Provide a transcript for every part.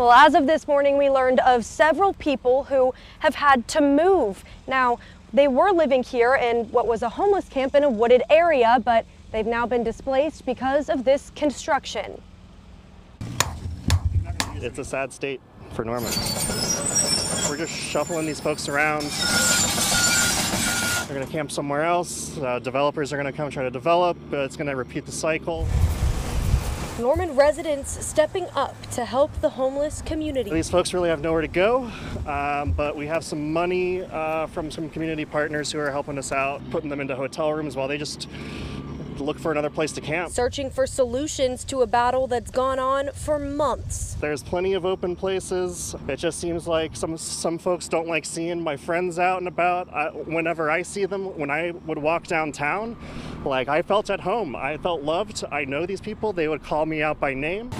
Well, as of this morning, we learned of several people who have had to move. Now, they were living here in what was a homeless camp in a wooded area, but they've now been displaced because of this construction. It's a sad state for Norman. We're just shuffling these folks around. They're going to camp somewhere else. Uh, developers are going to come try to develop. Uh, it's going to repeat the cycle. Norman residents stepping up to help the homeless community. These folks really have nowhere to go, um, but we have some money uh, from some community partners who are helping us out, putting them into hotel rooms while they just look for another place to camp. Searching for solutions to a battle that's gone on for months. There's plenty of open places. It just seems like some some folks don't like seeing my friends out and about. I, whenever I see them, when I would walk downtown, like I felt at home. I felt loved. I know these people. They would call me out by name.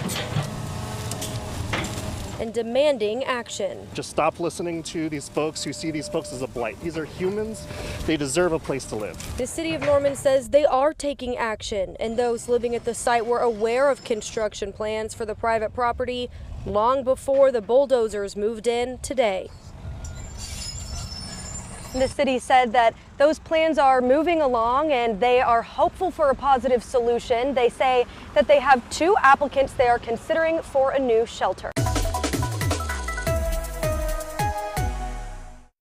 And demanding action. Just stop listening to these folks who see these folks as a blight. These are humans. They deserve a place to live. The city of Norman says they are taking action, and those living at the site were aware of construction plans for the private property long before the bulldozers moved in today. The city said that those plans are moving along and they are hopeful for a positive solution. They say that they have two applicants they are considering for a new shelter.